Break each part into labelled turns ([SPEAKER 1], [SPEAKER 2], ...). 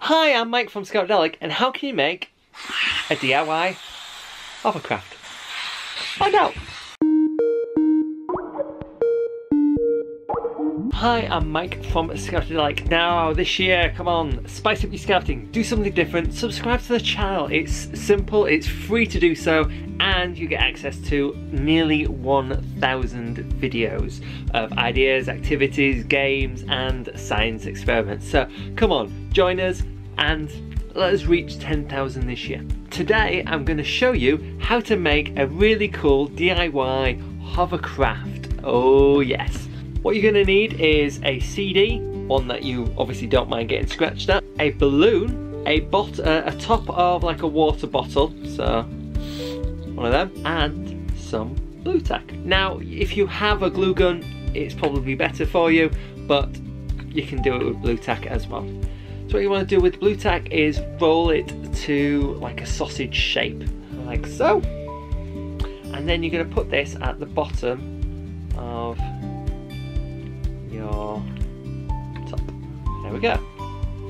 [SPEAKER 1] Hi, I'm Mike from Scoutadelic, and how can you make a DIY hovercraft? Find out! Hi, I'm Mike from Scoutadelic. Now, this year, come on, spice up your scouting, do something different, subscribe to the channel. It's simple, it's free to do so, and you get access to nearly 1,000 videos of ideas, activities, games, and science experiments. So, come on, join us and let us reach 10,000 this year. Today, I'm going to show you how to make a really cool DIY hovercraft. Oh, yes. What you're going to need is a CD, one that you obviously don't mind getting scratched at, a balloon, a bot uh, a top of like a water bottle, so one of them, and some Blu Tack. Now, if you have a glue gun, it's probably better for you, but you can do it with Blu Tack as well. So what you want to do with Blu Tack is roll it to like a sausage shape, like so. And then you're going to put this at the bottom of your top. There we go.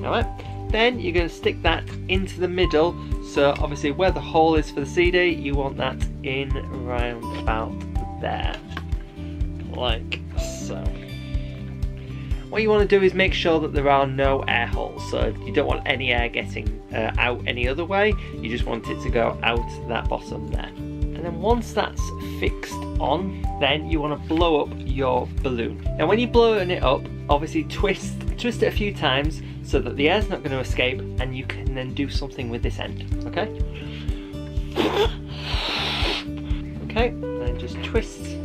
[SPEAKER 1] Alright. Then you're going to stick that into the middle. So obviously where the hole is for the CD, you want that in around about there. Like so. What you want to do is make sure that there are no air holes. So you don't want any air getting uh, out any other way. You just want it to go out that bottom there. And then once that's fixed on, then you want to blow up your balloon. Now when you're blowing it up, obviously twist, twist it a few times so that the air's not going to escape and you can then do something with this end, okay? Okay, then just twist,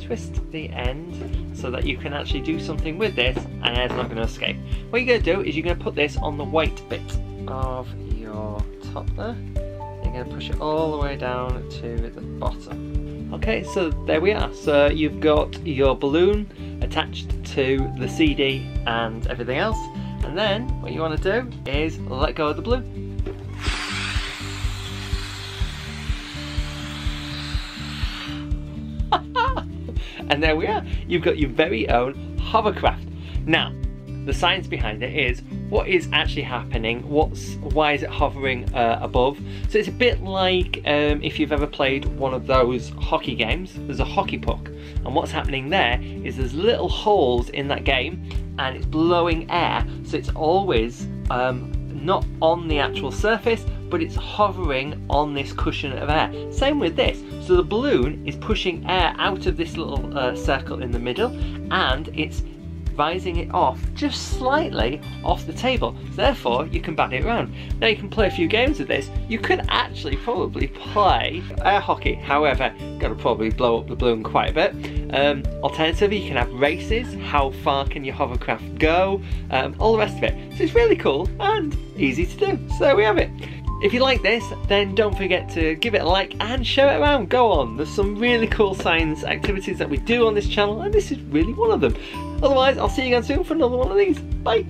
[SPEAKER 1] twist the end so that you can actually do something with this and air's not going to escape. What you're going to do is you're going to put this on the white bit of your top there going to push it all the way down to the bottom. Okay, so there we are. So you've got your balloon attached to the CD and everything else. And then what you want to do is let go of the balloon. and there we are. You've got your very own hovercraft. Now, the science behind it is what is actually happening? What's why is it hovering uh, above? So it's a bit like um, if you've ever played one of those hockey games. There's a hockey puck and what's happening there is there's little holes in that game and it's blowing air. So it's always um, not on the actual surface but it's hovering on this cushion of air. Same with this. So the balloon is pushing air out of this little uh, circle in the middle and it's rising it off just slightly off the table. Therefore, you can bat it around. Now you can play a few games with this. You could actually probably play air hockey. However, to probably blow up the balloon quite a bit. Um, alternatively, you can have races. How far can your hovercraft go? Um, all the rest of it. So it's really cool and easy to do. So there we have it. If you like this, then don't forget to give it a like and share it around. Go on, there's some really cool science activities that we do on this channel, and this is really one of them. Otherwise, I'll see you again soon for another one of these. Bye!